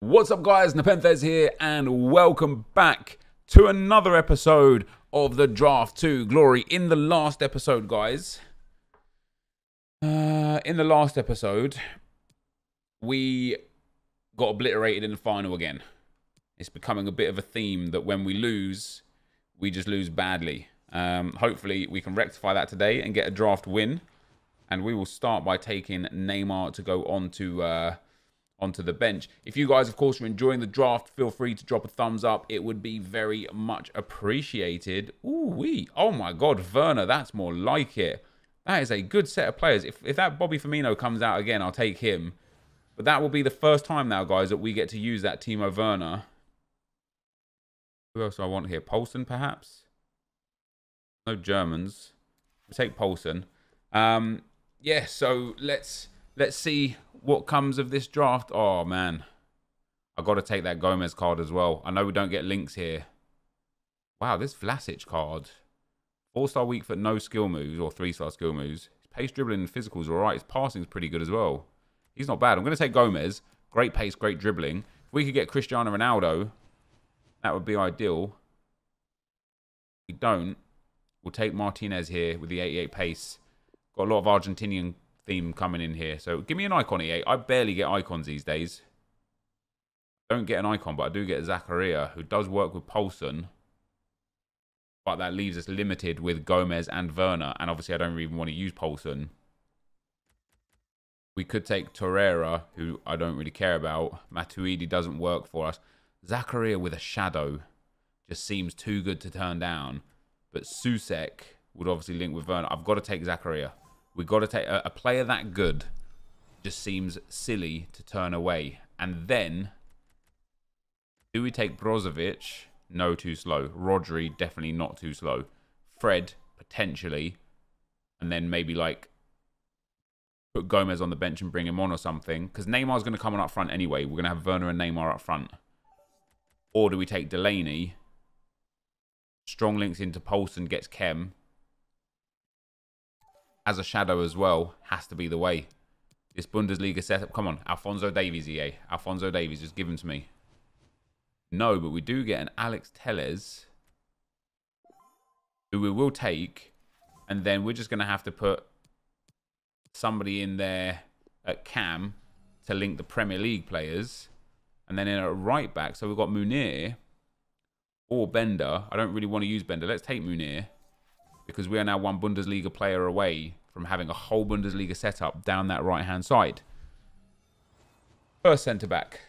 What's up, guys? NepentheZ here, and welcome back to another episode of the Draft 2 Glory. In the last episode, guys, uh, in the last episode, we got obliterated in the final again. It's becoming a bit of a theme that when we lose, we just lose badly. Um, hopefully, we can rectify that today and get a draft win. And we will start by taking Neymar to go on to. Uh, onto the bench. If you guys, of course, are enjoying the draft, feel free to drop a thumbs up. It would be very much appreciated. Ooh, wee. Oh my God, Werner, that's more like it. That is a good set of players. If, if that Bobby Firmino comes out again, I'll take him. But that will be the first time now, guys, that we get to use that Timo Werner. Who else do I want here? Poulsen, perhaps? No Germans. We'll take Poulsen. Um, yeah, so let's let's see what comes of this draft. Oh, man. i got to take that Gomez card as well. I know we don't get links here. Wow, this Vlasic card. Four-star weak for no skill moves or three-star skill moves. His pace dribbling and physicals are all right. His passing is pretty good as well. He's not bad. I'm going to take Gomez. Great pace, great dribbling. If we could get Cristiano Ronaldo, that would be ideal. If we don't, we'll take Martinez here with the 88 pace. Got a lot of Argentinian theme coming in here. So give me an icon, EA. I barely get icons these days. don't get an icon, but I do get Zakaria, who does work with Poulsen. But that leaves us limited with Gomez and Werner. And obviously, I don't even want to use Poulsen. We could take Torreira, who I don't really care about. Matuidi doesn't work for us. Zakaria with a shadow just seems too good to turn down. But Soucek would obviously link with Werner. I've got to take Zakaria. We've got to take a, a player that good. Just seems silly to turn away. And then, do we take Brozovic? No, too slow. Rodri, definitely not too slow. Fred, potentially. And then maybe like put Gomez on the bench and bring him on or something. Because Neymar's going to come on up front anyway. We're going to have Werner and Neymar up front. Or do we take Delaney? Strong links into Poulsen, gets chem as a shadow as well has to be the way. This Bundesliga setup. Come on, Alphonso Davies, EA. Alphonso Davies, just give him to me. No, but we do get an Alex Telles, who we will take, and then we're just going to have to put somebody in there at Cam to link the Premier League players, and then in a right back. So we've got Meunier or Bender. I don't really want to use Bender. Let's take Meunier because we are now one Bundesliga player away from having a whole Bundesliga setup down that right hand side. First centre back.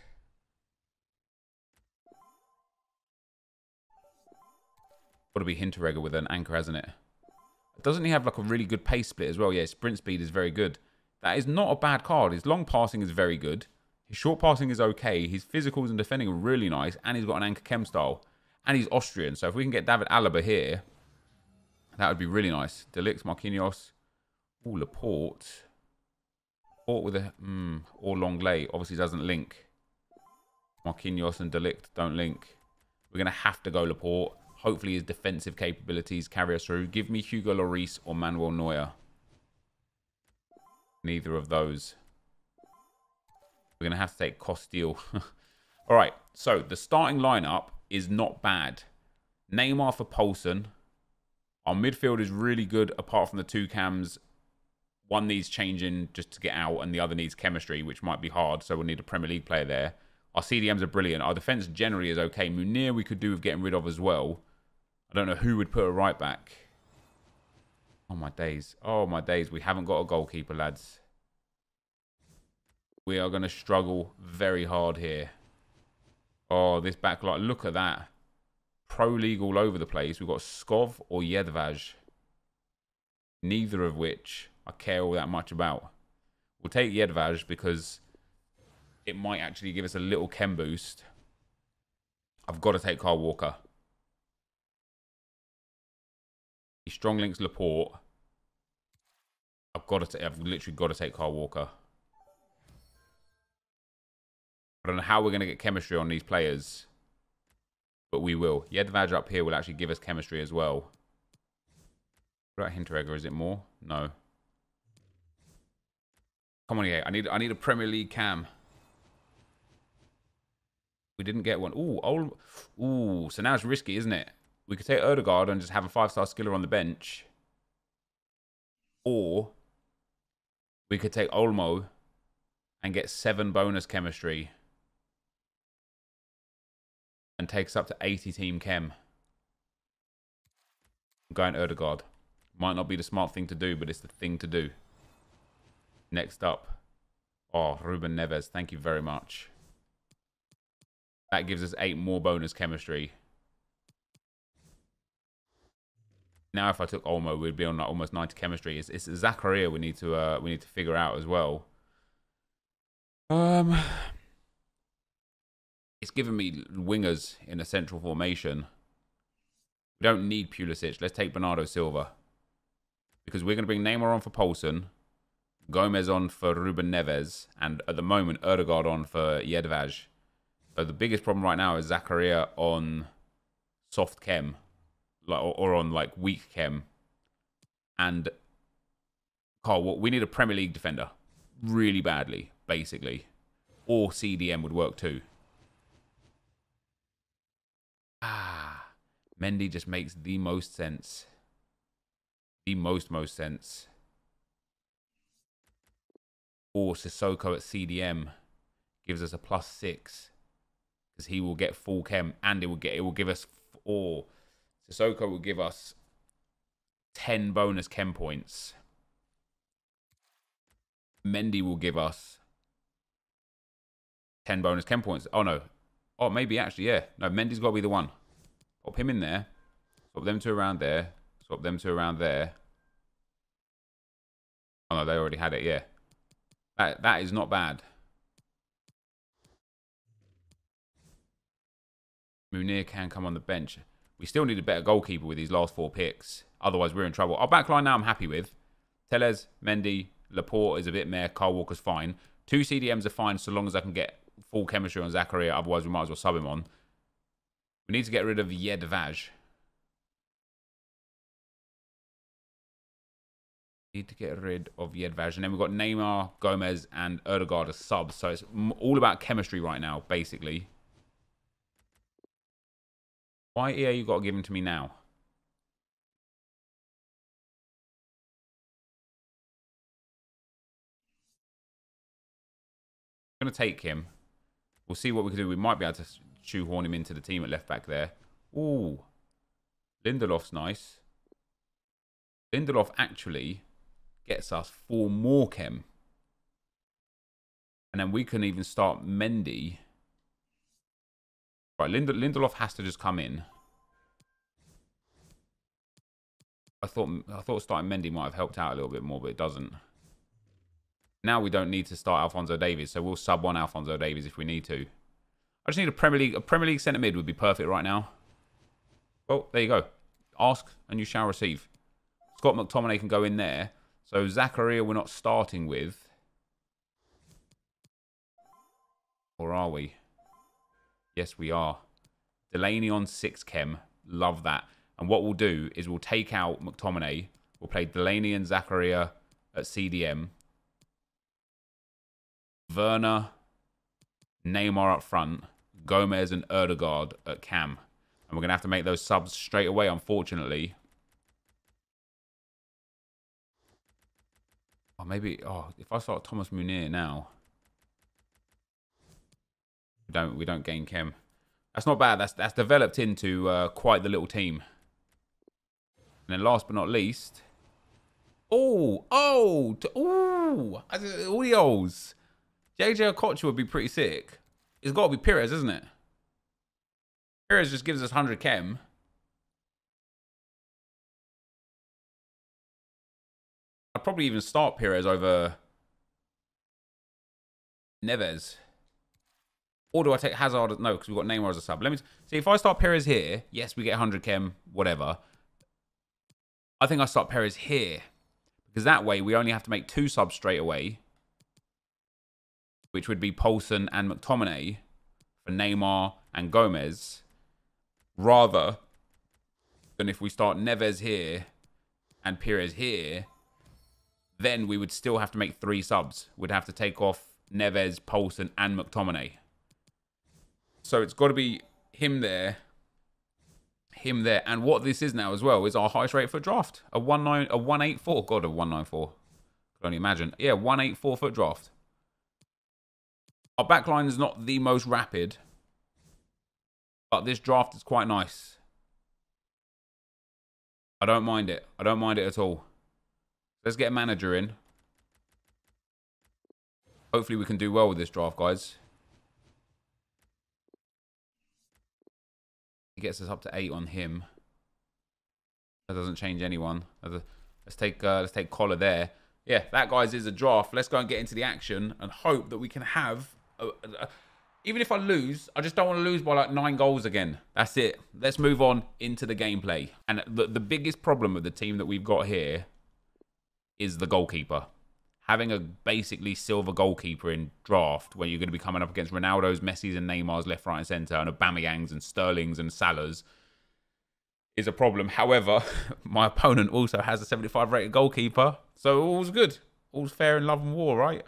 Got to be Hinteregger with an anchor, hasn't it? Doesn't he have like a really good pace split as well? Yeah, sprint speed is very good. That is not a bad card. His long passing is very good. His short passing is okay. His physicals and defending are really nice. And he's got an anchor chem style. And he's Austrian. So if we can get David Alaba here, that would be really nice. De Ligt, Marquinhos. Oh, Laporte. Laporte with a... Mm, or Lenglet. Obviously doesn't link. Marquinhos and De Ligt don't link. We're going to have to go Laporte. Hopefully his defensive capabilities carry us through. Give me Hugo Lloris or Manuel Neuer. Neither of those. We're going to have to take Costil. All right, so the starting lineup is not bad. Neymar for Poulsen. Our midfield is really good apart from the two cams. One needs changing just to get out, and the other needs chemistry, which might be hard. So we'll need a Premier League player there. Our CDMs are brilliant. Our defence generally is okay. Meunier we could do with getting rid of as well. I don't know who would put a right back. Oh, my days. Oh, my days. We haven't got a goalkeeper, lads. We are going to struggle very hard here. Oh, this back line. Look at that. Pro League all over the place. We've got Skov or Jedvaj. Neither of which I care all that much about. We'll take Jedvaj because it might actually give us a little chem boost. I've got to take Kyle Walker. He strong links Laporte. I've got to. I've literally got to take Kyle Walker. I don't know how we're going to get chemistry on these players. But we will. Jedvaj up here will actually give us chemistry as well. What about Hinteregger? Is it more? No. Come on, yeah. I need I need a Premier League cam. We didn't get one. Ooh, old. Ooh, so now it's risky, isn't it? We could take Odegaard and just have a five-star skiller on the bench. Or we could take Olmo and get seven bonus chemistry and takes up to 80 team chem. I'm going Odegaard. Might not be the smart thing to do, but it's the thing to do. Next up. Oh, Ruben Neves. Thank you very much. That gives us eight more bonus chemistry. Now, if I took Olmo, we'd be on almost 90 chemistry. It's, it's Zakaria we need to uh, we need to figure out as well. Um, it's given me wingers in a central formation. We don't need Pulisic. Let's take Bernardo Silva. Because we're going to bring Neymar on for Poulsen, Gomez on for Ruben Neves, and at the moment, Odegaard on for Jedvaj. So the biggest problem right now is Zakaria on soft chem, like or, on like weak chem. And Carl, we need a Premier League defender really badly, basically. Or CDM would work too. Ah, Mendy just makes the most sense. The most, most sense. Or Sissoko at CDM gives us a plus six. Because he will get full chem and it will get it will give us or Sissoko will give us 10 bonus chem points. Mendy will give us 10 bonus chem points. Oh no, Oh, maybe actually, yeah. No, Mendy's got to be the one. Pop him in there. Swap them two around there. Swap them two around there. Oh no, they already had it, yeah. That that is not bad. Meunier can come on the bench. We still need a better goalkeeper with these last four picks. Otherwise, we're in trouble. Our backline now I'm happy with. Telles, Mendy, Laporte is a bit meh. Kyle Walker's fine. Two CDMs are fine so long as I can get full chemistry on Zakaria, otherwise we might as well sub him on. We need to get rid of Jedvaj. Need to get rid of Jedvaj. And then we've got Neymar, Gomez, and Odegaard as subs. So it's all about chemistry right now, basically. Why EA you got to give him to me now? I'm going to take him. We'll see what we can do. We might be able to shoehorn him into the team at left back there. Ooh. Lindelof's nice. Lindelof actually gets us four more chem. And then we can even start Mendy. Right, Lind Lindelof has to just come in. I thought I thought starting Mendy might have helped out a little bit more, but it doesn't. Now we don't need to start Alphonso Davies, so we'll sub one Alphonso Davies if we need to. I just need a Premier League a Premier League centre mid would be perfect right now. Well, there you go. Ask and you shall receive. Scott McTominay can go in there. So Zakaria we're not starting with. Or are we? Yes, we are. Delaney on 6 chem. Love that. And what we'll do is we'll take out McTominay. We'll play Delaney and Zakaria at CDM. Werner, Neymar up front, Gomez and Odegaard at cam. And we're going to have to make those subs straight away, unfortunately. Or maybe, oh, if I start Thomas Meunier now, we don't we don't gain chem. That's not bad. That's that's developed into uh, quite the little team. And then last but not least, oh, oh, oh, audios. JJ Okocha would be pretty sick. It's got to be Pires, isn't it? Pires just gives us 100 chem. I'd probably even start Pires over Neves. Or do I take Hazard? No, because we've got Neymar as a sub. Let me see. If I start Pires here, yes, we get 100 chem, whatever. I think I start Pires here. Because that way, we only have to make two subs straight away which would be Poulsen and McTominay for Neymar and Gomez, rather than if we start Neves here and Pires here, then we would still have to make three subs. We'd have to take off Neves, Poulsen, and McTominay. So it's got to be him there, him there, and what this is now as well is our highest rate for draft. A one nine, a one eight four. God, a one nine four. Can only imagine. Yeah, one eight four FUT draft. Our backline is not the most rapid, but this draft is quite nice. I don't mind it. I don't mind it at all. Let's get a manager in. Hopefully we can do well with this draft, guys. He gets us up to eight on him. That doesn't change anyone. Let's take uh, let's take collar there. Yeah, that guys is a draft. Let's go and get into the action and hope that we can have. A, a, even if I lose, I just don't want to lose by like nine goals again. That's it. Let's move on into the gameplay. And the the biggest problem with the team that we've got here is the goalkeeper. Having a basically silver goalkeeper in draft where you're going to be coming up against Ronaldo's, Messi's, and Neymar's left, right, and centre, and Aubameyang's and Sterling's and Salah's is a problem. However, my opponent also has a 75 rated goalkeeper, so all's good. All's fair in love and war, right?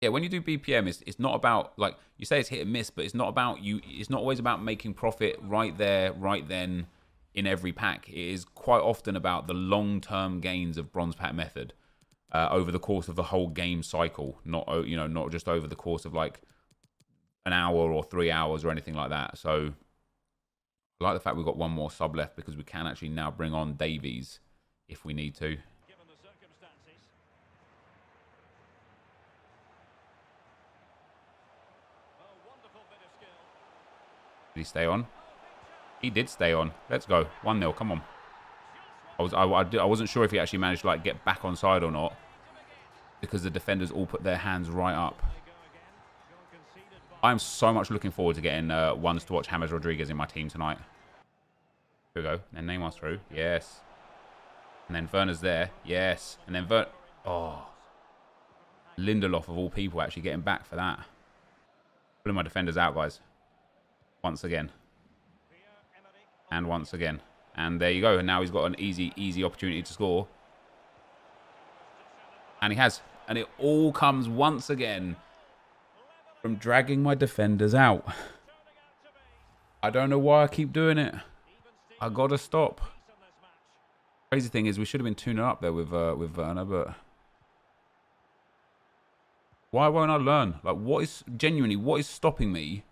Yeah, when you do BPM, it's it's not about like you say it's hit and miss, but it's not about you. It's not always about making profit right there, right then in every pack. It is quite often about the long-term gains of bronze pack method uh, over the course of the whole game cycle, not you know not just over the course of like an hour or three hours or anything like that. So I like the fact we've got one more sub left because we can actually now bring on Davies if we need to. Did he stay on? He did stay on. Let's go. 1-0. Come on. I, was, I, I, wasn't sure if he actually managed to like get back on side or not. Because the defenders all put their hands right up. I'm so much looking forward to getting uh, ones to watch James Rodriguez in my team tonight. Here we go. And then Neymar's through. Yes. And then Werner's there. Yes. And then Ver... Oh. Lindelof, of all people, actually getting back for that. Pulling my defenders out, guys. Once again and once again. And there you go. And now he's got an easy, easy opportunity to score. And he has. And it all comes once again from dragging my defenders out. I don't know why I keep doing it. I gotta stop. Crazy thing is, we should have been tuning up there with uh, with Werner, but why won't I learn? Like, what is genuinely what is stopping me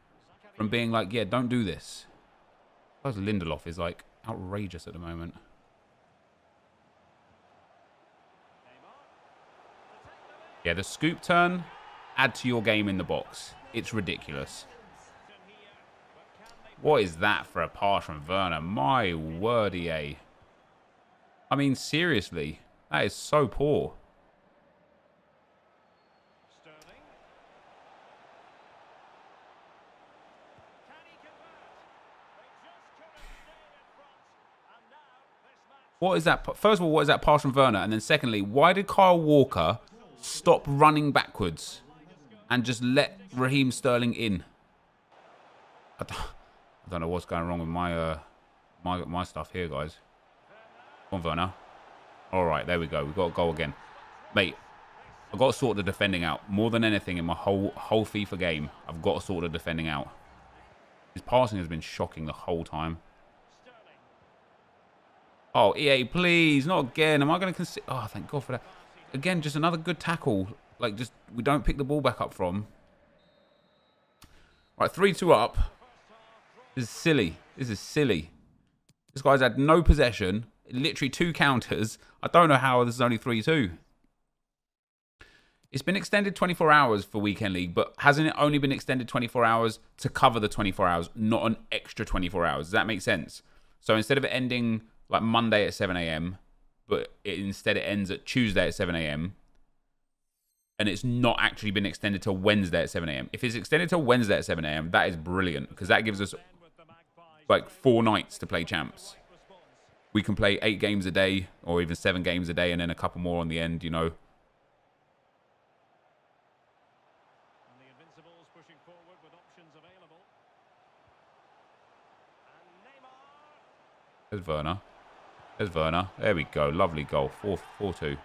from being like, yeah, don't do this? suppose Lindelof is like outrageous at the moment. Yeah, the scoop turn, add to your game in the box. It's ridiculous. What is that for a pass from Werner? My word, EA. I mean, seriously, that is so poor. What is that? First of all, what is that pass from Werner? And then secondly, why did Kyle Walker stop running backwards and just let Raheem Sterling in? I don't, I don't know what's going wrong with my uh, my my stuff here, guys. Come on, Werner. All right, there we go. We've got a goal again. Mate, I've got to sort the defending out. More than anything in my whole whole FIFA game, I've got to sort the defending out. His passing has been shocking the whole time. Oh, EA, please, not again. Am I going to consider... Oh, thank God for that. Again, just another good tackle. Like, just we don't pick the ball back up from. Right, 3-2 up. This is silly. This is silly. This guy's had no possession. Literally two counters. I don't know how this is only 3-2. It's been extended 24 hours for Weekend League, but hasn't it only been extended 24 hours to cover the 24 hours, not an extra 24 hours? Does that make sense? So instead of ending like Monday at 7 a.m., but it, instead it ends at Tuesday at 7 a.m. And it's not actually been extended to Wednesday at 7 a.m. If it's extended to Wednesday at 7 a.m., that is brilliant because that gives us like four nights to play champs. We can play eight games a day or even seven games a day and then a couple more on the end, you know. Werner. There's Werner. There we go. Lovely goal. 4 4 2.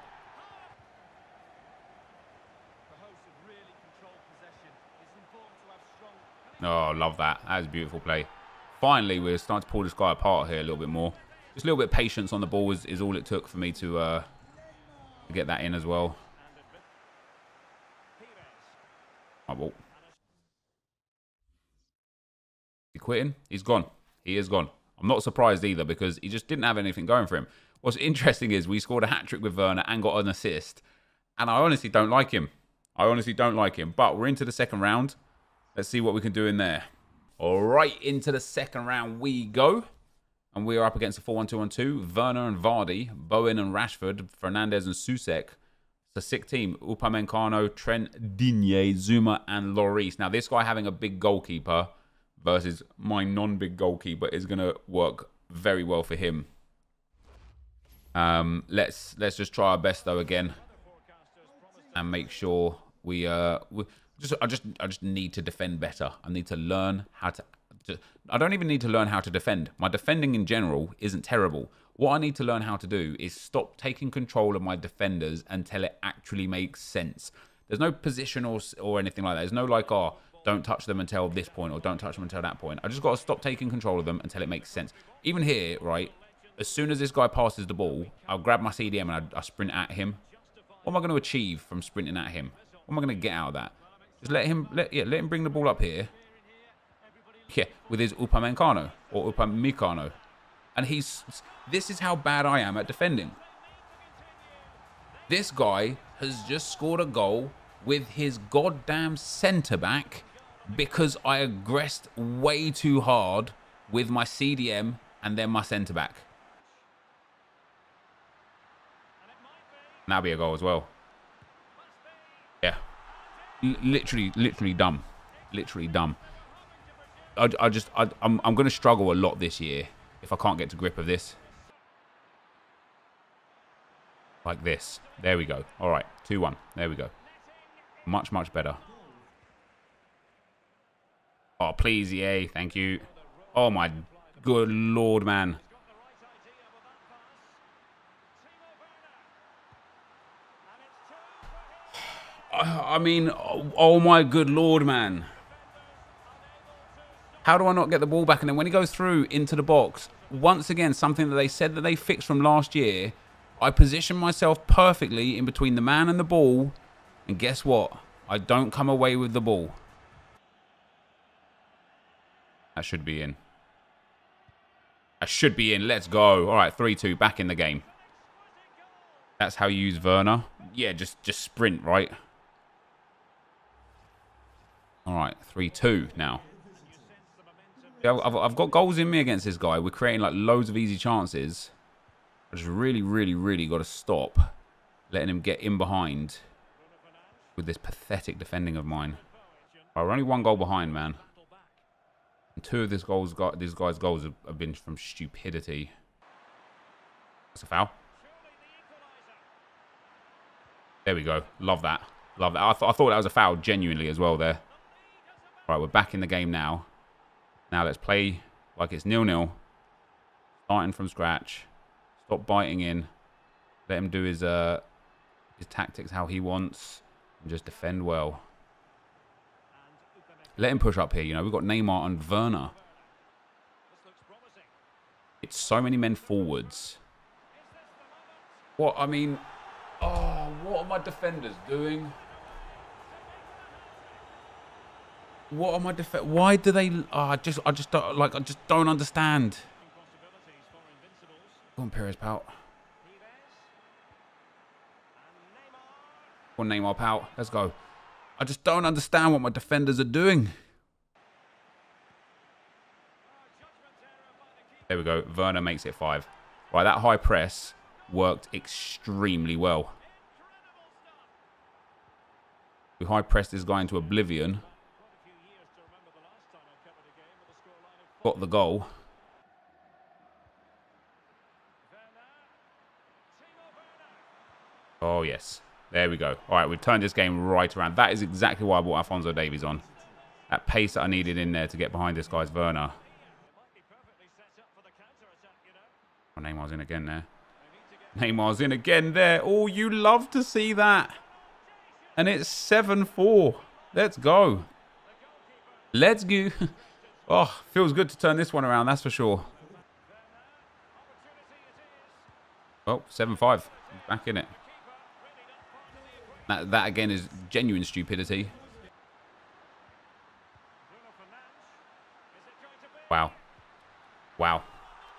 Oh, love that. That is a beautiful play. Finally, we're starting to pull this guy apart here a little bit more. Just a little bit of patience on the ball is, is all it took for me to, uh, to get that in as well. My ball. He quitting? He's gone. He is gone. I'm not surprised either because he just didn't have anything going for him. What's interesting is we scored a hat trick with Werner and got an assist. And I honestly don't like him. I honestly don't like him. But we're into the second round. Let's see what we can do in there. All right, into the second round we go. And we are up against a 4-1-2-1-2. Werner and Vardy, Bowen and Rashford, Fernandez and Soucek. It's a sick team. Upamecano, Trent, Digne, Zouma, and Lloris. Now, this guy having a big goalkeeper versus my non-big goalkeeper is going to work very well for him. Um, let's let's just try our best though again, and make sure we uh we just I just I just need to defend better. I need to learn how to, to. I don't even need to learn how to defend. My defending in general isn't terrible. What I need to learn how to do is stop taking control of my defenders until it actually makes sense. There's no position or or anything like that. There's no like oh don't touch them until this point or don't touch them until that point. I just got to stop taking control of them until it makes sense. Even here, right, as soon as this guy passes the ball, I'll grab my CDM and I, I sprint at him. What am I going to achieve from sprinting at him? What am I going to get out of that? Just let him, let, yeah, let him bring the ball up here. Yeah, with his Upamecano or Upamecano. And he's, this is how bad I am at defending. This guy has just scored a goal with his goddamn centre back because I aggressed way too hard with my CDM and then my centre back. that'll be a goal as well. Yeah. L literally, literally dumb. Literally dumb. I, I just, I, I'm, I'm going to struggle a lot this year if I can't get to grip of this. Like this. There we go. All right. 2-1. There we go. Much, much better. Oh, please, EA. Thank you. Oh, my good lord, man. I mean, oh, oh my good lord, man. How do I not get the ball back? And then when he goes through into the box, once again, something that they said that they fixed from last year, I position myself perfectly in between the man and the ball. And guess what? I don't come away with the ball. That should be in. That should be in. Let's go. All right, 3-2. Back in the game. That's how you use Werner. Yeah, just, just sprint, right? All right, 3-2 now. I've, I've got goals in me against this guy. We're creating like loads of easy chances. I just really, really, really got to stop letting him get in behind with this pathetic defending of mine. Right, we're only one goal behind, man. Two of this goals got these guys' goals have, have been from stupidity. That's a foul. There we go. Love that. Love that. I, th I thought that was a foul genuinely as well there. Right, we're back in the game now. Now let's play like it's nil-nil. Starting from scratch. Stop biting in. Let him do his uh his tactics how he wants. And just defend well. Let him push up here, you know. We've got Neymar and Werner. It's so many men forwards. What, I mean... Oh, what are my defenders doing? What are my def Why do they? Oh, I just, I just don't like. I just don't understand. Go on, Perez Pout. Go on, Neymar Pout. Let's go. I just don't understand what my defenders are doing. There we go. Werner makes it five. Right, that high press worked extremely well. We high pressed this guy into oblivion. got the goal. Oh, yes. There we go. All right, we've turned this game right around. That is exactly why I brought Alphonso Davies on. That pace that I needed in there to get behind this guy's Werner. Oh, Neymar's in again there. Neymar's in again there. Oh, you love to see that. And it's 7-4. Let's go. Let's go. Oh, feels good to turn this one around, that's for sure. Oh, 7-5. Back in it. That, that again is genuine stupidity. Wow. Wow.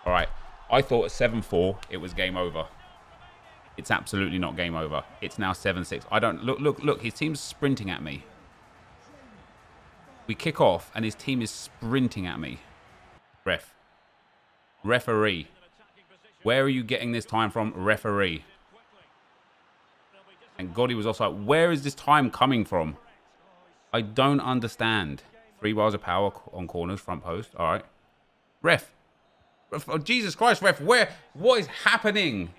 All right. I thought at 7-4 it was game over. It's absolutely not game over. It's now 7-6. I don't... Look, look, look. His team's sprinting at me. We kick off and his team is sprinting at me. Ref. Referee. Where are you getting this time from, referee? And God, he was also like, where is this time coming from? I don't understand. Three bars of power on corners, front post. All right. Ref. ref oh, Jesus Christ, ref. Where? What is happening?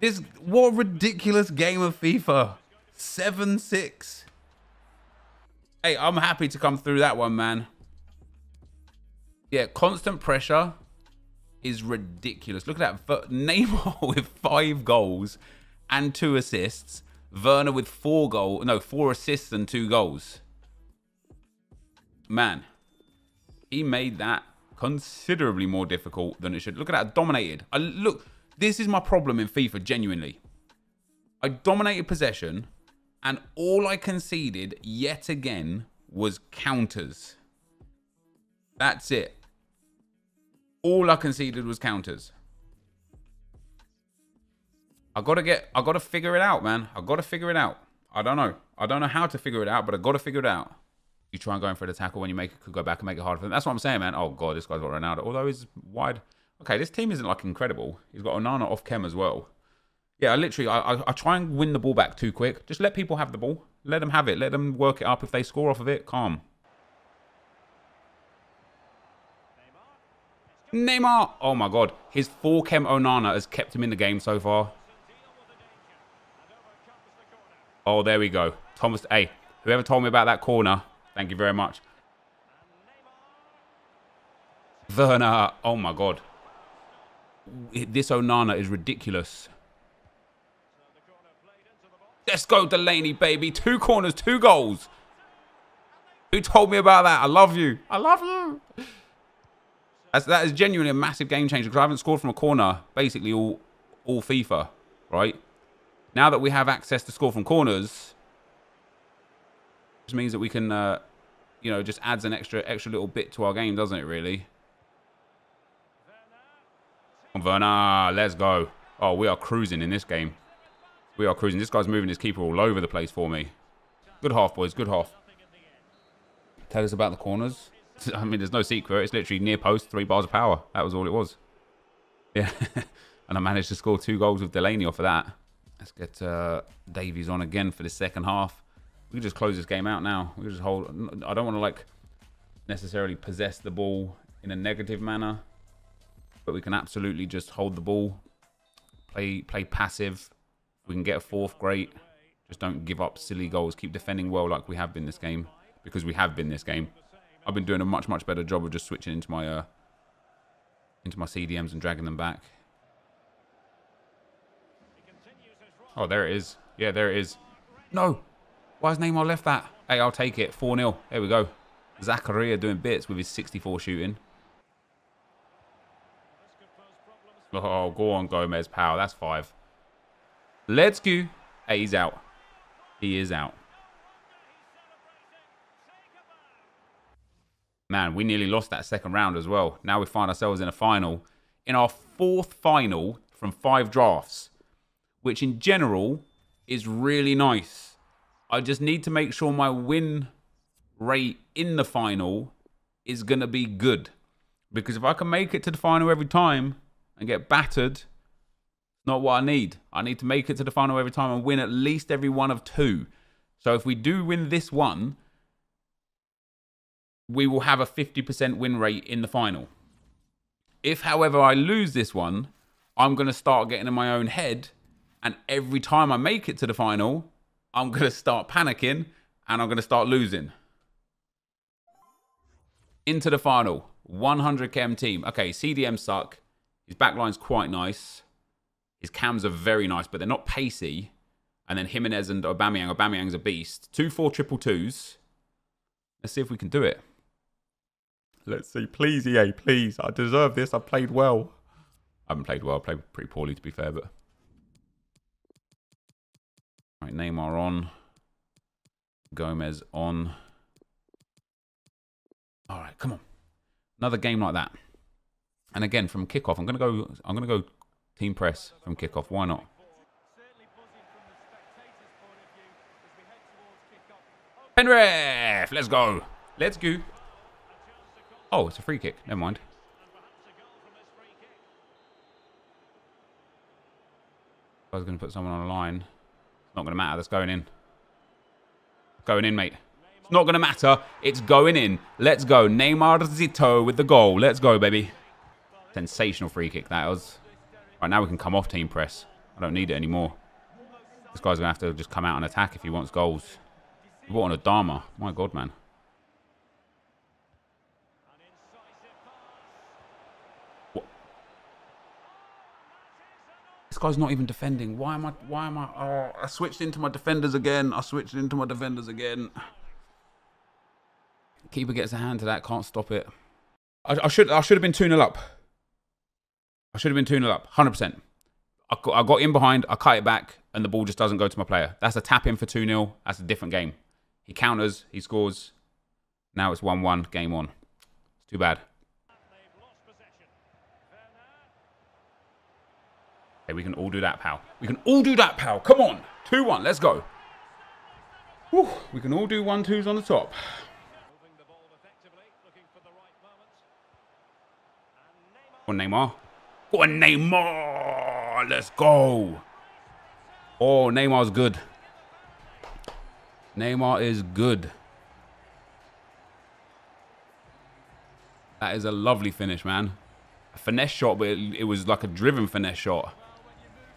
This, what ridiculous game of FIFA. 7-6. Hey, I'm happy to come through that one, man. Yeah, constant pressure is ridiculous. Look at that. Neymar with five goals and two assists. Werner with four goals. No, four assists and two goals. Man, he made that considerably more difficult than it should. Look at that. Dominated. I, look, this is my problem in FIFA, genuinely. I dominated possession and all I conceded yet again was counters. That's it. All I conceded was counters. I gotta get, I gotta figure it out, man. I gotta figure it out. I don't know. I don't know how to figure it out, but I gotta figure it out. You try and go in for the tackle when you make it, could go back and make it hard for them. That's what I'm saying, man. Oh god, this guy's got Ronaldo. Although he's wide. Okay, this team isn't like incredible. He's got Onana off chem as well. Yeah, I literally, I, I, I, try and win the ball back too quick. Just let people have the ball. Let them have it. Let them work it up. If they score off of it, calm. Neymar! Oh my god. His 4 chem Onana has kept him in the game so far. Oh, there we go. Thomas, hey, whoever told me about that corner, thank you very much. Werner, oh my god. This Onana is ridiculous. Let's go, Delaney, baby. Two corners, two goals. Who told me about that? I love you. I love you. That's, that is genuinely a massive game changer because I haven't scored from a corner basically all, all FIFA, right? Now that we have access to score from corners, this means that we can, uh, you know, just adds an extra extra little bit to our game, doesn't it, really? Werner, let's go. Oh, we are cruising in this game. We are cruising. This guy's moving his keeper all over the place for me. Good half, boys. Good half. Tell us about the corners. I mean, there's no secret. It's literally near post, three bars of power. That was all it was. Yeah. and I managed to score two goals with Delaney off of that. Let's get uh, Davies on again for the second half. We can just close this game out now. We just hold. I don't want to like necessarily possess the ball in a negative manner, but we can absolutely just hold the ball, play play passive, we can get a fourth, great. Just don't give up silly goals. Keep defending well like we have been this game. Because we have been this game. I've been doing a much, much better job of just switching into my uh, into my CDMs and dragging them back. Oh, there it is. Yeah, there it is. No! Why has Neymar left that? Hey, I'll take it. 4-0. There we go. Zakaria doing bits with his 64 shooting. Oh, go on, Gomez. Power. That's five. Let's go. Hey, he's out. He is out. Man, we nearly lost that second round as well. Now we find ourselves in a final. In our fourth final from five drafts. Which in general is really nice. I just need to make sure my win rate in the final is going to be good. Because if I can make it to the final every time and get battered not what I need. I need to make it to the final every time and win at least every one of two. So if we do win this one, we will have a 50% win rate in the final. If, however, I lose this one, I'm going to start getting in my own head. And every time I make it to the final, I'm going to start panicking and I'm going to start losing. Into the final. 100 KM team. Okay, CDM suck. His backline's quite nice. His cams are very nice, but they're not pacey. And then Jimenez and Aubameyang. Aubameyang's a beast. Two four triple twos. Let's see if we can do it. Let's see. Please, EA, please. I deserve this. I've played well. I haven't played well. I played pretty poorly, to be fair, but... Right, Neymar on. Gomez on. All right, come on. Another game like that. And again, from kickoff, I'm gonna go. I'm gonna go team press from kickoff. Why not? Penrith, let's go. Let's go. Oh, it's a free kick. Never mind. I was going to put someone on a line. Not going to matter. That's going in. Going in, mate. It's not going to matter. It's going in. Let's go. Neymar Zito with the goal. Let's go, baby. Sensational free kick that was. Right, now we can come off team press. I don't need it anymore. This guy's going to have to just come out and attack if he wants goals. What on a Dharma. My God, man. This guy's not even defending. Why am I? Why am I? Oh, I switched into my defenders again. I switched into my defenders again. Keeper gets a hand to that. Can't stop it. I, I should. I should have been 2 0 up. I should have been 2 0 up. 100%. I got, I got in behind. I cut it back, and the ball just doesn't go to my player. That's a tap in for 2 0. That's a different game. He counters, he scores. Now it's 1 1, game on. It's too bad. Hey, we can all do that, pal. We can all do that, pal. Come on. 2 1, let's go. Whew. We can all do one twos on the top. Go on, Neymar. Go on, Neymar. Let's go. Oh, Neymar's good. Neymar is good. That is a lovely finish, man. A finesse shot, but it, it, was like a driven finesse shot.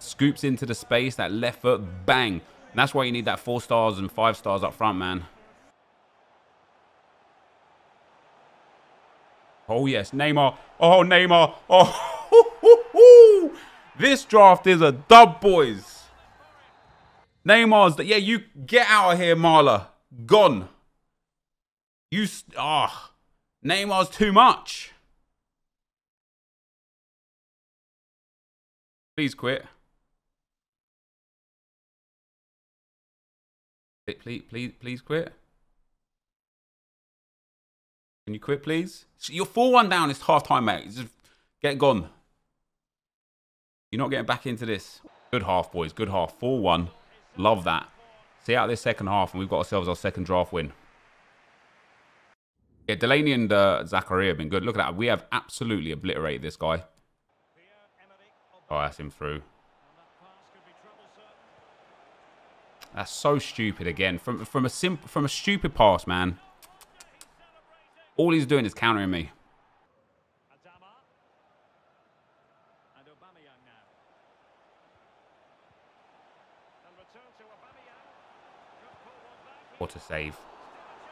Scoops into the space, that left foot, bang. And that's why you need that four stars and five stars up front, man. Oh, yes, Neymar. Oh, Neymar. Oh, this draft is a dub, boys. Neymar's that. Yeah, you get out of here, Marla. Gone. You ah, oh, Neymar's too much. Please quit. Please, please, please quit. Can you quit, please? You're 4-1 down. It's half time, mate. Just get gone. You're not getting back into this. Good half, boys. Good half. 4-1. Love that. See out this second half, and we've got ourselves our second draft win. Yeah, Delaney and uh, Zakaria have been good. Look at that. We have absolutely obliterated this guy. Oh, that's him through. That's so stupid again. From from a simple from a stupid pass, man. All he's doing is countering me. What a save.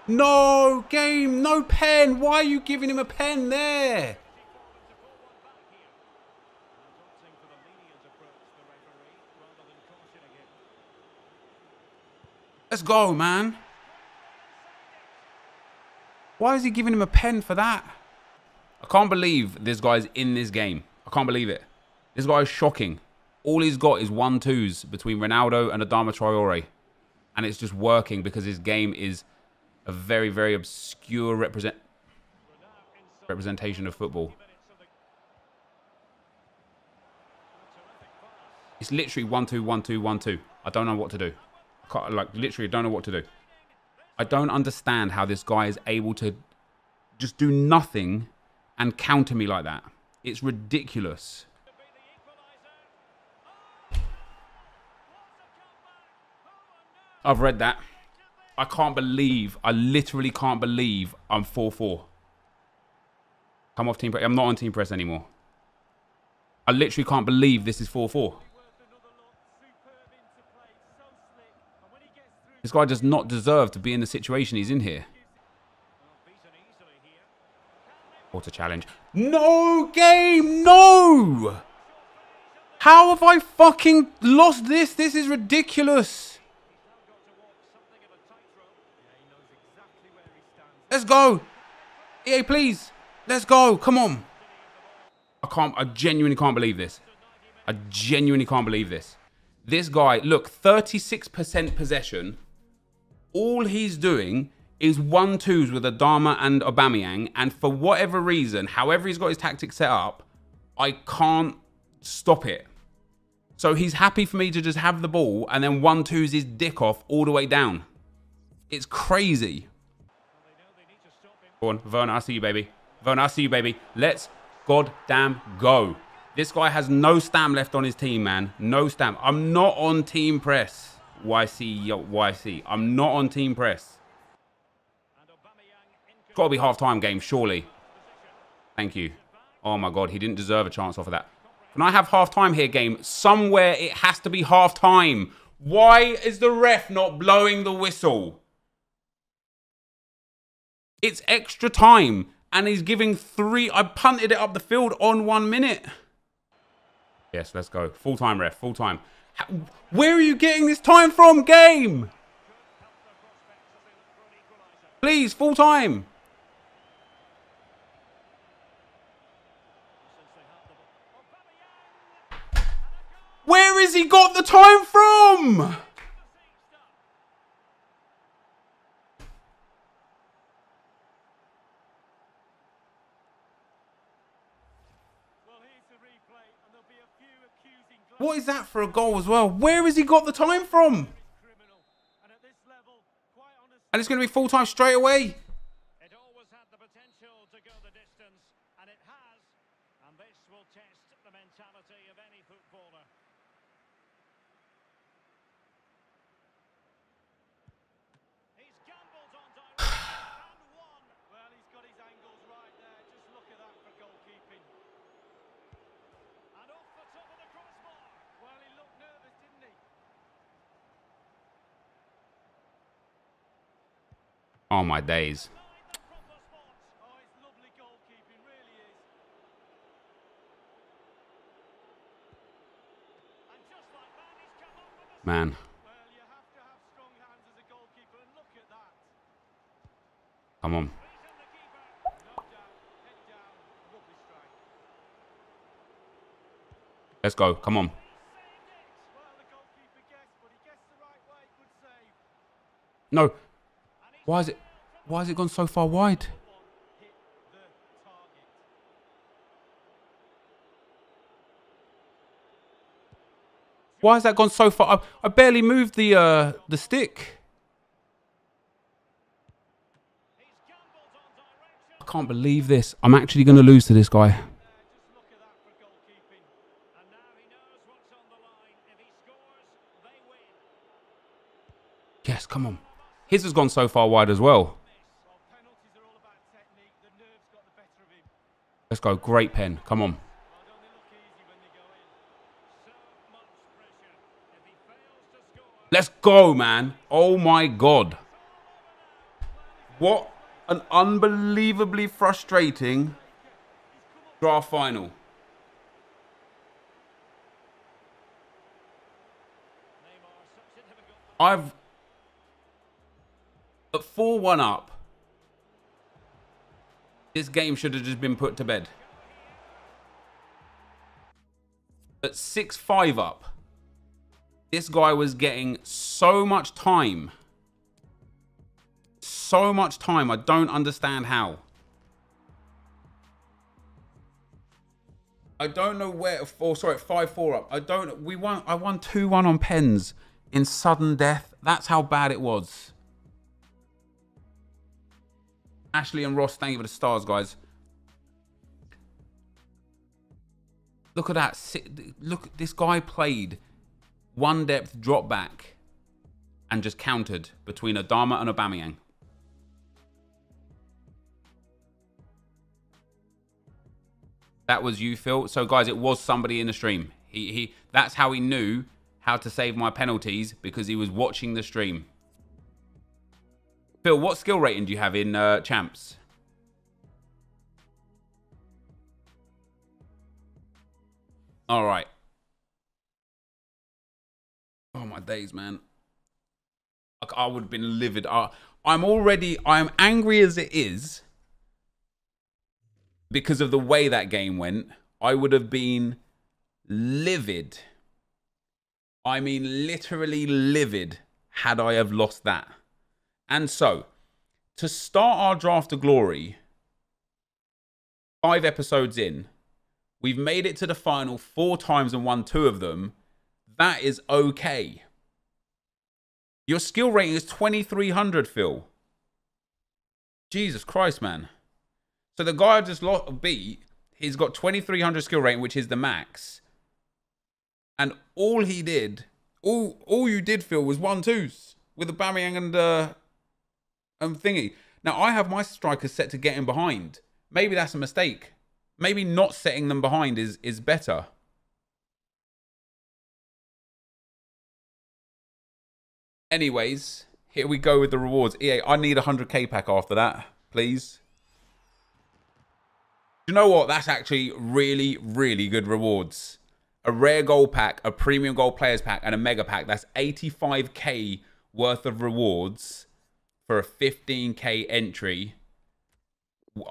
No, game, no pen. Why are you giving him a pen there? Let's go, man. Why is he giving him a pen for that? I can't believe this guy's in this game. I can't believe it. This guy is shocking. All he's got is one twos between Ronaldo and Adama Traore and it's just working because his game is a very, very obscure represent representation of football. It's literally one two one two one two. I don't know what to do. Like literally don't know what to do. I don't understand how this guy is able to just do nothing and counter me like that. It's ridiculous. I've read that. I can't believe, I literally can't believe I'm 4-4. Come off team press. I'm not on team press anymore. I literally can't believe this is 4-4. This guy does not deserve to be in the situation he's in here. What a challenge. No game, no! How have I fucking lost this? This is ridiculous. Let's go. EA, please. Let's go. Come on. I can't, I genuinely can't believe this. I genuinely can't believe this. This guy, look, 36% possession. All he's doing is one twos with Adama and Aubameyang, and for whatever reason, however he's got his tactics set up, I can't stop it. So he's happy for me to just have the ball and then one twos his dick off all the way down. It's crazy. Go on, Werner, I see you, baby. Werner, I see you, baby. Let's goddamn go. This guy has no stam left on his team, man. No stam. I'm not on team press. YC, YC. I'm not on team press. It's got to be half-time game, surely. Thank you. Oh, my God. He didn't deserve a chance off of that. Can I have half-time here, game? Somewhere it has to be half-time. Why is the ref not blowing the whistle? It's extra time, and he's giving three. I punted it up the field on one minute. Yes, let's go. Full time, ref. Full time. Where are you getting this time from, game? Please, full time. Where has he got the time from? What is that for a goal as well? Where has he got the time from? And it's going to be full time straight away. Oh my days. Man. Come on. Let's go. Come on. No. Why is it? Why has it gone so far wide? Why has that gone so far? I, I barely moved the uh, the stick. I can't believe this. I'm actually going to lose to this guy. Yes, come on. His has gone so far wide as well. Let's go. Great pen. Come on. Let's go, man. Oh my God. What an unbelievably frustrating draft final. I've at 4 1 up, this game should have just been put to bed. At 6 5 up, this guy was getting so much time. So much time. I don't understand how. I don't know where. Oh, sorry, five four up. I don't. We won. I won two one on pens in sudden death. That's how bad it was. Ashley and Ross, thank you for the stars, guys. Look at that. Look, this guy played one depth drop back and just countered between Adama and Aubameyang. That was you, Phil. So, guys, it was somebody in the stream. He, he, that's how he knew how to save my penalties because he was watching the stream. Phil, what skill rating do you have in uh, champs? All right. Oh my days, man. Like I would have been livid. I, I'm already. I'm angry as it is. because of the way that game went, I would have been livid. I mean, literally livid had I have lost that. And so, to start our draft of glory, five episodes in, we've made it to the final four times and won two of them. That is okay. Your skill rating is 2300, Phil. Jesus Christ, man. So the guy I just lost, beat, he's got 2300 skill rating, which is the max. And all he did, all all you did, Phil, was one twos with the Aubameyang and uh, and thingy. Now I have my strikers set to get in behind. Maybe that's a mistake. Maybe not setting them behind is is better. Anyways, here we go with the rewards. EA, I need a 100k pack after that, please. You know what? That's actually really, really good rewards a rare gold pack, a premium gold players pack, and a mega pack. That's 85k worth of rewards for a 15k entry.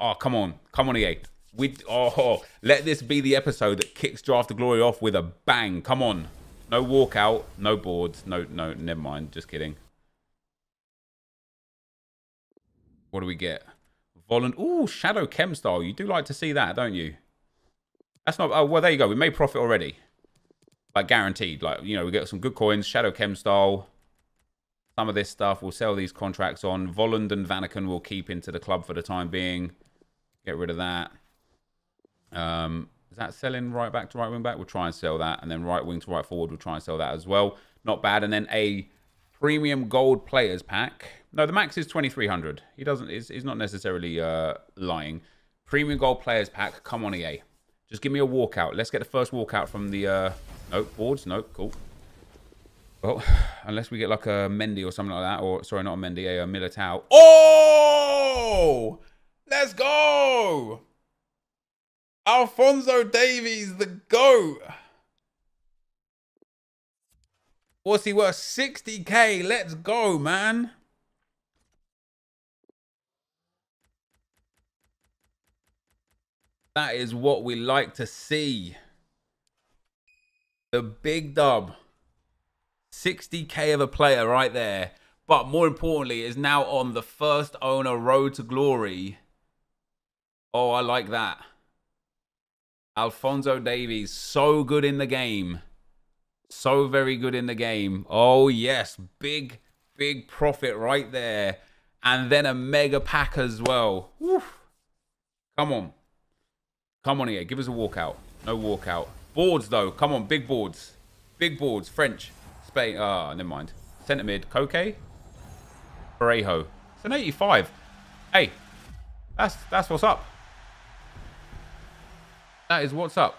Oh, come on. Come on, EA. We oh let this be the episode that kicks Draft of Glory off with a bang. Come on. No walkout, no boards, no no never mind, just kidding. What do we get? Volland Ooh, Shadow Chem style. You do like to see that, don't you? That's not. Oh, well, there you go. We made profit already. Like, guaranteed. Like, you know, we get some good coins. Shadow Chem style. Some of this stuff. We'll sell these contracts on. Volland and Vanaken will keep into the club for the time being. Get rid of that. Um, is that selling right back to right wing back? We'll try and sell that. And then right wing to right forward, we'll try and sell that as well. Not bad. And then a premium gold players pack. No, the max is 2300. He doesn't, he's, he's not necessarily uh, lying. Premium gold players pack. Come on, EA. Just give me a walkout. Let's get the first walkout from the... Uh... Nope, boards. Nope, cool. Well, unless we get like a Mendy or something like that. Or, sorry, not a Mendy, a, a Militao. Oh! Let's go! Alphonso Davies, the GOAT. What's he worth? 60k. Let's go, man. That is what we like to see. The big dub. 60k of a player right there. But more importantly, is now on the first owner road to glory. Oh, I like that. Alphonso Davies, so good in the game. So very good in the game. Oh, yes. Big, big profit right there. And then a mega pack as well. Woof. Come on. Come on here. Give us a walkout. No walkout. Boards, though. Come on. Big boards. Big boards. French. Spain. Ah, oh, never mind. Centre mid. Koke. Parejo. It's an 85. Hey. That's, that's what's up. That is what's up.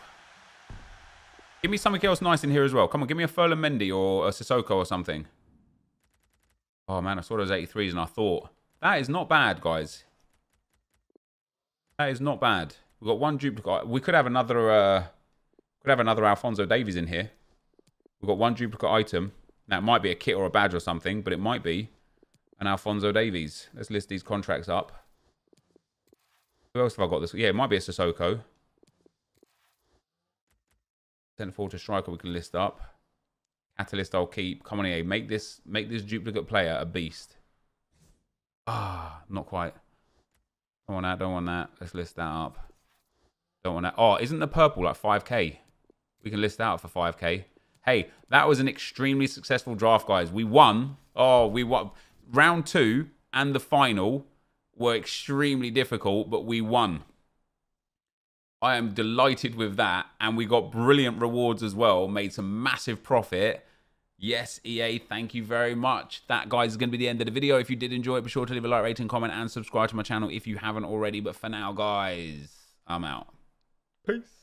Give me something else nice in here as well. Come on. Give me a Ferland Mendy or a Sissoko or something. Oh, man. I saw those 83s and I thought, that is not bad, guys. That is not bad. We've got one duplicate. We could have another uh, could have another Alphonso Davies in here. We've got one duplicate item. Now, it might be a kit or a badge or something, but it might be an Alphonso Davies. Let's list these contracts up. Who else have I got this? Yeah, it might be a Sissoko. Centre forward to striker we can list up. Catalyst I'll keep. Come on. Make this make this duplicate player a beast. Ah, not quite. Don't want that, don't want that. Let's list that up. Don't want that. Oh, isn't the purple like 5k? We can list that out for 5k. Hey, that was an extremely successful draft, guys. We won. Oh, we won. Round two and the final were extremely difficult, but we won. I am delighted with that. And we got brilliant rewards as well. Made some massive profit. Yes, EA, thank you very much. That, guys, is going to be the end of the video. If you did enjoy it, be sure to leave a like, rating, comment, and subscribe to my channel if you haven't already. But for now, guys, I'm out. Peace.